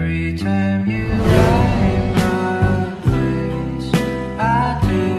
Every time you ride my place, I do.